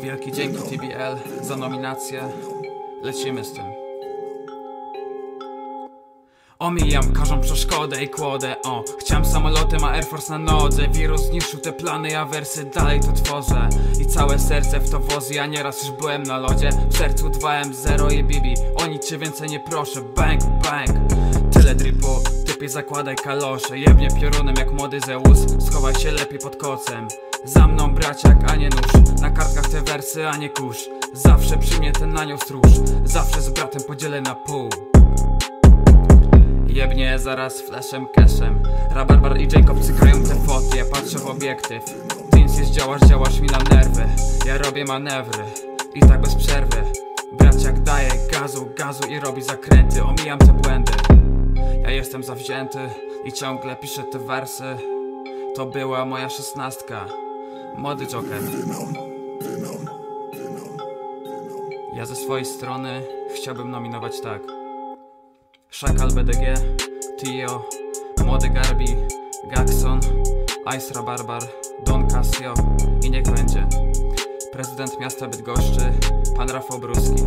Wielki dzięki TBL za nominację. Lecimy z tym. Omijam każdą przeszkodę i kłodę, o Chciałem samolotem, a Air Force na nodze. Wirus zniszczył te plany, ja wersy dalej to tworzę. I całe serce w to wozy, ja nieraz już byłem na lodzie. W sercu 2M0 i Bibi, o nic cię więcej nie proszę. Bang, bang, tyle dripu Typie zakładaj kalosze, jebnie piorunem jak młody Zeus. Schowaj się lepiej pod kocem Za mną braciak, a nie nóż. Na kartkach te wersy, a nie kurz. Zawsze przy mnie ten anioł stróż. Zawsze z bratem podzielę na pół. Jebnie zaraz flashem cashem. Rabarbar i Jacob cykają te foty. Ja patrzę w obiektyw. Ty nic nie zdziałasz, działasz mi na nerwy. Ja robię manewry. I tak bez przerwy. Braciak daje gazu, gazu i robi zakręty. Omijam te błędy. Ja jestem zawzięty I ciągle piszę te wersy. To była moja szesnastka Młody Joker Ja ze swojej strony Chciałbym nominować tak Szakal BDG, Tio, Młody Garbi, Gaxon, Ice Barbar, Don Casio i niech będzie. Prezydent miasta Bydgoszczy, pan Rafał Bruski.